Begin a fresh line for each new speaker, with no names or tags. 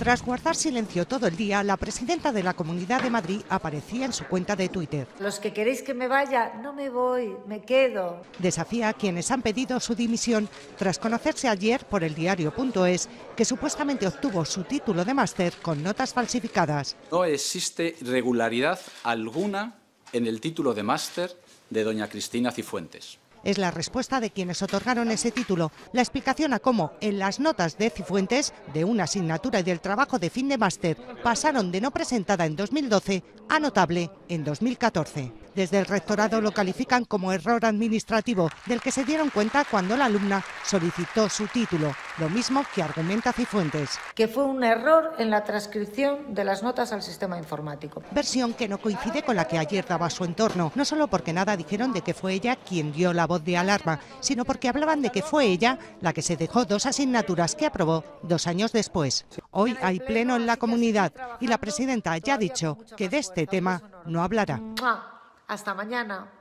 Tras guardar silencio todo el día, la presidenta de la Comunidad de Madrid aparecía en su cuenta de Twitter.
Los que queréis que me vaya, no me voy, me quedo.
Desafía a quienes han pedido su dimisión tras conocerse ayer por el diario.es que supuestamente obtuvo su título de máster con notas falsificadas.
No existe regularidad alguna en el título de máster de doña Cristina Cifuentes.
Es la respuesta de quienes otorgaron ese título, la explicación a cómo en las notas de Cifuentes de una asignatura y del trabajo de fin de máster pasaron de no presentada en 2012 a notable en 2014. Desde el rectorado lo califican como error administrativo del que se dieron cuenta cuando la alumna solicitó su título, lo mismo que argumenta Cifuentes.
Que fue un error en la transcripción de las notas al sistema informático.
Versión que no coincide con la que ayer daba su entorno, no solo porque nada dijeron de que fue ella quien dio la voz de alarma, sino porque hablaban de que fue ella la que se dejó dos asignaturas que aprobó dos años después. Hoy hay pleno en la comunidad y la presidenta ya ha dicho que de este tema no hablará.
Hasta mañana.